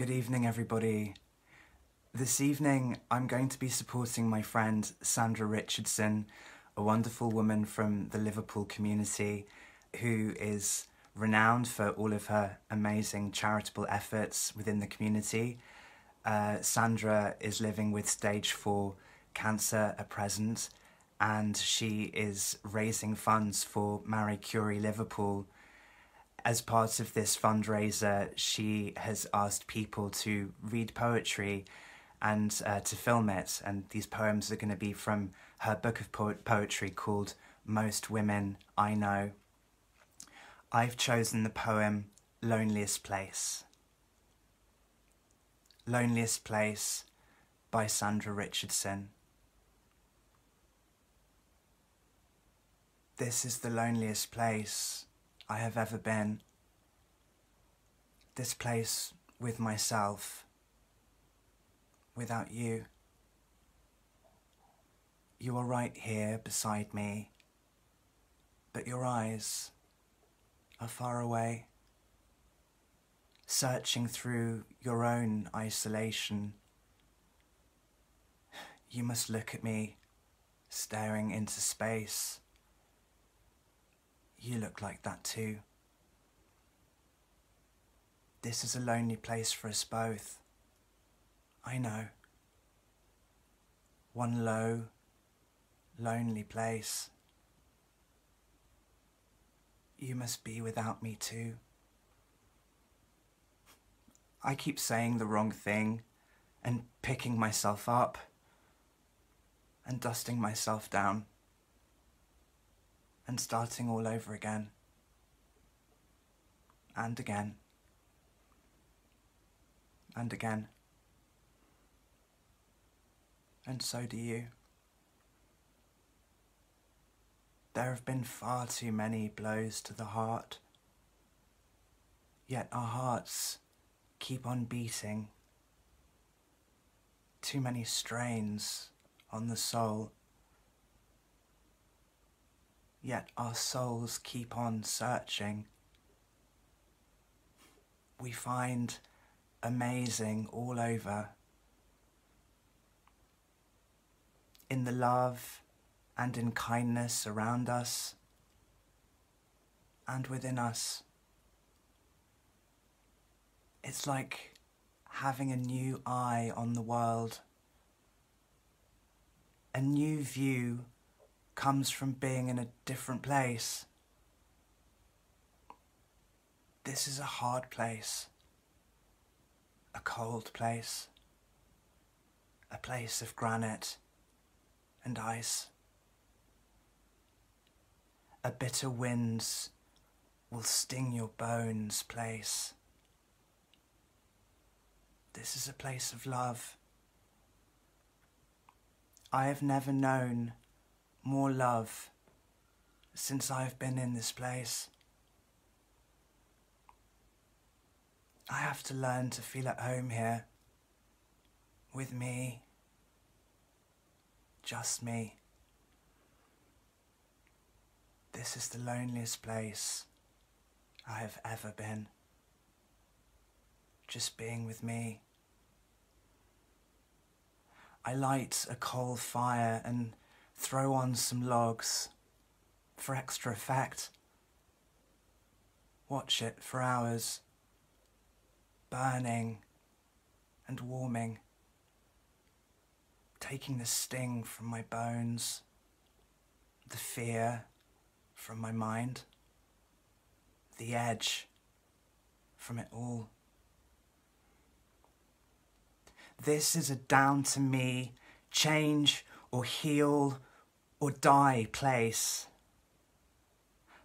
Good evening, everybody. This evening, I'm going to be supporting my friend Sandra Richardson, a wonderful woman from the Liverpool community who is renowned for all of her amazing charitable efforts within the community. Uh, Sandra is living with stage four cancer at present, and she is raising funds for Marie Curie Liverpool. As part of this fundraiser, she has asked people to read poetry and uh, to film it. And these poems are going to be from her book of po- poetry called Most Women I Know. I've chosen the poem Loneliest Place. Loneliest Place by Sandra Richardson. This is the loneliest place I have ever been. This place with myself without you. You are right here beside me, but your eyes are far away, searching through your own isolation. You must look at me, staring into space. You look like that too. This is a lonely place for us both. I know. One low, lonely place. You must be without me too. I keep saying the wrong thing and picking myself up and dusting myself down and starting all over again. And again. And again. And so do you. There have been far too many blows to the heart, yet our hearts keep on beating. Too many strains on the soul, yet our souls keep on searching. We find amazing all over in the love and in kindness around us and within us. It's like having a new eye on the world. A new view comes from being in a different place. This is a hard place, a cold place, a place of granite and ice. A bitter winds will sting your bones, place. This is a place of love. I have never known more love since I have been in this place. I have to learn to feel at home here with me just me. This is the loneliest place I have ever been. Just being with me. I light a coal fire and throw on some logs for extra effect. Watch it for hours, burning and warming taking the sting from my bones, the fear from my mind, the edge from it all. This is a down to me, change or heal or die place.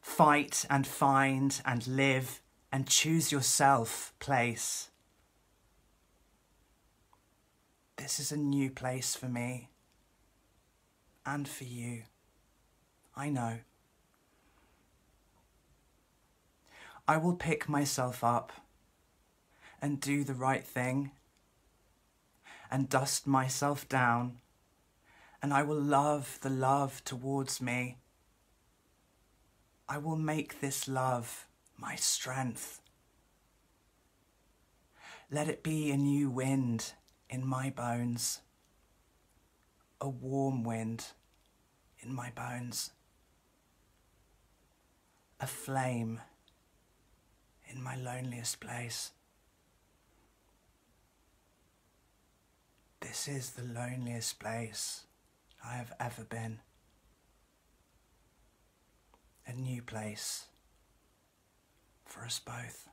Fight and find and live and choose yourself place. This is a new place for me and for you. I know. I will pick myself up and do the right thing and dust myself down, and I will love the love towards me. I will make this love my strength. Let it be a new wind in my bones, a warm wind in my bones, a flame in my loneliest place. This is the loneliest place I have ever been. A new place for us both.